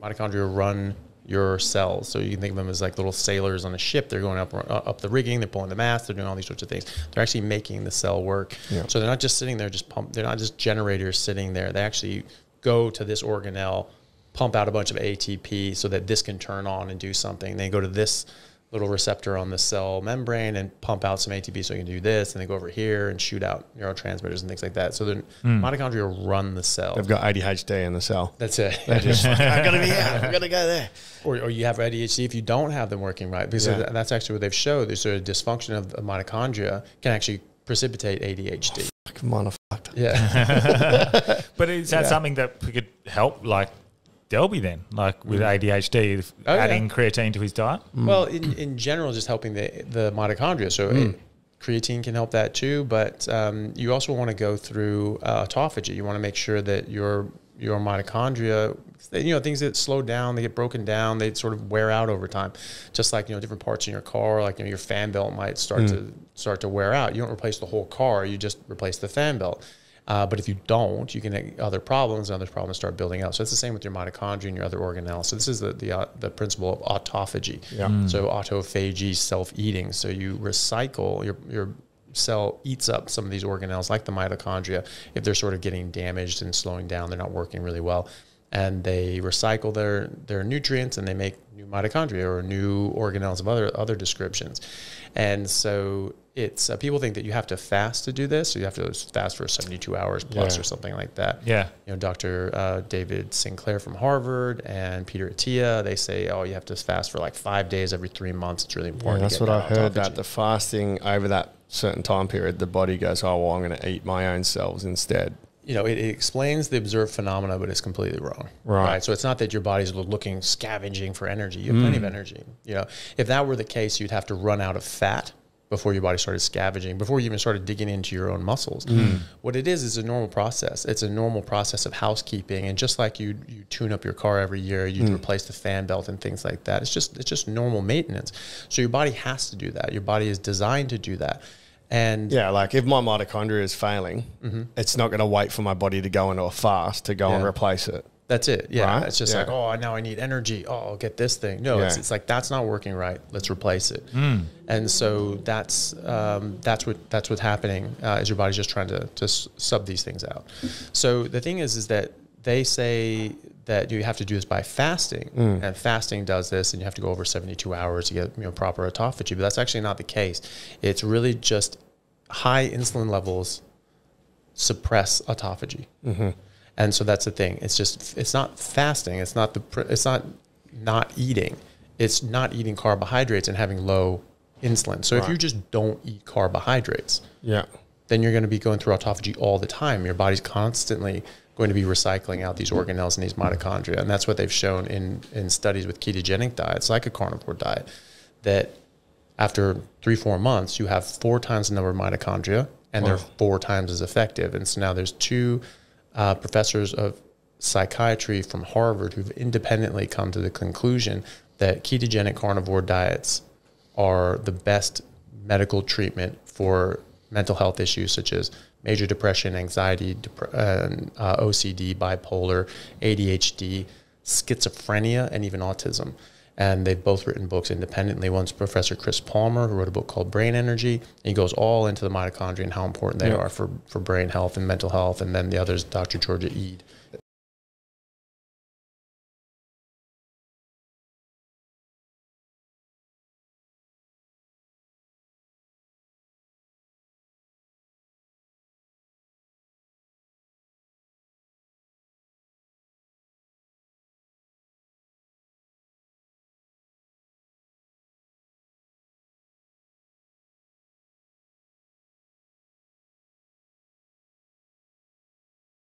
mitochondria run your cells. So you can think of them as like little sailors on a ship. They're going up uh, up the rigging, they're pulling the mast, they're doing all these sorts of things. They're actually making the cell work. Yeah. So they're not just sitting there, just pump. They're not just generators sitting there. They actually go to this organelle, pump out a bunch of ATP so that this can turn on and do something. They go to this little receptor on the cell membrane and pump out some ATP so you can do this, and they go over here and shoot out neurotransmitters and things like that. So the hmm. mitochondria run the cell. They've got ADHD in the cell. That's it. They just, I gotta be out. I gotta go there. or, or you have ADHD if you don't have them working right, because Yeah. that's actually what they've showed. There's a dysfunction of the mitochondria can actually precipitate ADHD. Fucking motherfucked. Yeah, But is that something that we could help, like Delby then, like with ADHD, if Oh, yeah. adding creatine to his diet? well, in, in general, just helping the the mitochondria. So it- creatine can help that too, but um, you also want to go through uh, autophagy. You want to make sure that your your mitochondria, you know, things that slow down, they get broken down, they sort of wear out over time. Just like you know, different parts in your car, like you know, your fan belt might start to start to wear out. You don't replace the whole car; you just replace the fan belt. Uh, but if you don't, you can get other problems, and other problems start building up. So it's the same with your mitochondria and your other organelles. So this is the the, uh, the principle of autophagy. Yeah. So autophagy, self-eating. So you recycle your your cell eats up some of these organelles like the mitochondria if they're sort of getting damaged and slowing down, they're not working really well. And they recycle their their nutrients and they make new mitochondria or new organelles of other other descriptions. And so it's uh, people think that you have to fast to do this. So you have to fast for 72 hours plus Yeah. or something like that Yeah. you know, Dr. Uh, David Sinclair from Harvard and Peter Attia, they say, oh, you have to fast for like five days every three months. It's really Yeah, important. that's to what I heard. That the fasting over that certain time period, the body goes, "Oh, well, I'm going to eat my own cells instead." you know, it, it explains the observed phenomena, but it's completely wrong. Right. So it's not that your body's looking scavenging for energy. You have plenty of energy. You know, if that were the case, you'd have to run out of fat before your body started scavenging, before you even started digging into your own muscles. Mm. What it is is a normal process. It's a normal process of housekeeping, and just like you you tune up your car every year, you mm. replace the fan belt and things like that. It's just it's just normal maintenance. So your body has to do that. Your body is designed to do that. And Yeah, like if my mitochondria is failing, mm-hmm. it's not going to wait for my body to go into a fast to go and replace it. That's it. Yeah. Right? It's just Yeah. like, oh, now I need energy. Oh, I'll get this thing. No, it's, Yeah. it's like that's not working right. Let's replace it. And so that's um, that's what that's what's happening. Uh, is your body's just trying to to sub these things out. So the thing is, is that they say that you have to do this by fasting, and fasting does this, and you have to go over seventy two hours to get you know proper autophagy. But that's actually not the case. It's really just high insulin levels suppress autophagy. And so that's the thing. It's just it's not fasting. It's not the it's not not eating. It's not eating carbohydrates and having low insulin. So if you just don't eat carbohydrates, Yeah. then you're going to be going through autophagy all the time. Your body's constantly going to be recycling out these organelles and these mitochondria, and that's what they've shown in in studies with ketogenic diets, like a carnivore diet, that after three four months you have four times the number of mitochondria, and they're four times as effective. And so now there's two uh, professors of psychiatry from Harvard who've independently come to the conclusion that ketogenic carnivore diets are the best medical treatment for mental health issues such as major depression, anxiety, dep- uh, OCD, bipolar, ADHD, schizophrenia, and even autism. And they've both written books independently. One's Professor Chris Palmer, who wrote a book called Brain Energy. He goes all into the mitochondria and how important they Yeah. are for, for brain health and mental health. And then the other is Dr. Georgia Ede,